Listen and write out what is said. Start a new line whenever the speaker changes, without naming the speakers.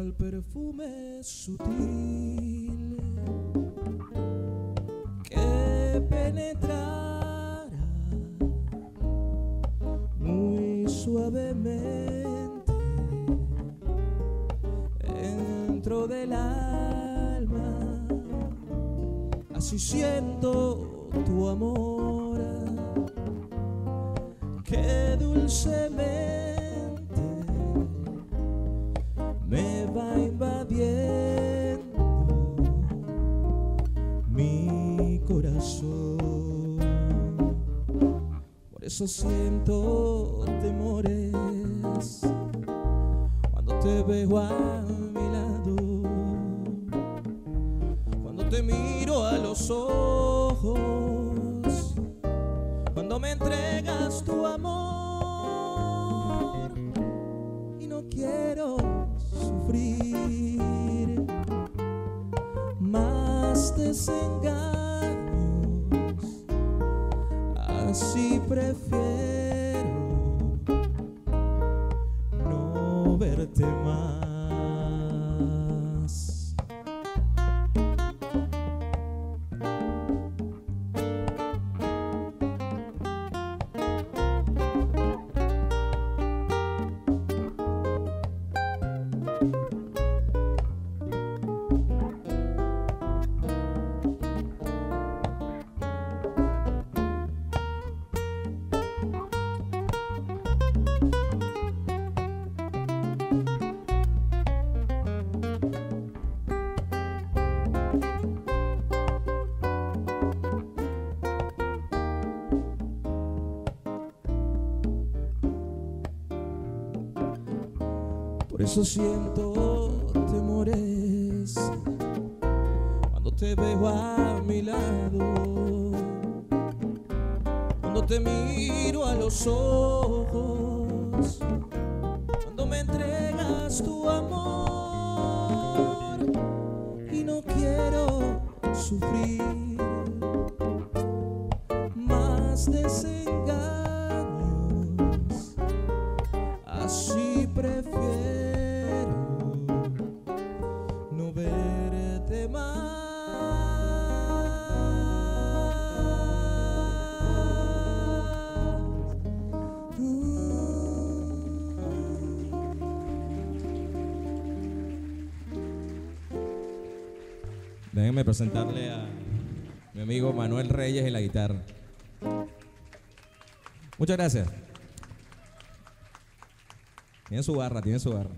cual perfume sutil que penetrara muy suavemente dentro del alma. Así siento tu amor, que dulcemente eso siento temores cuando te veo a mi lado, cuando te miro a los ojos, cuando me entregas tu amor y no quiero sufrir más desengaños. Así prefiero Por eso siento temores cuando te veo a mi lado, cuando te miro a los ojos, cuando me entregas tu amor y no quiero sufrir más desengaños. Así prefiero
Déjenme presentarle a mi amigo Manuel Reyes en la guitarra. Muchas gracias. Tiene su barra, tiene su barra.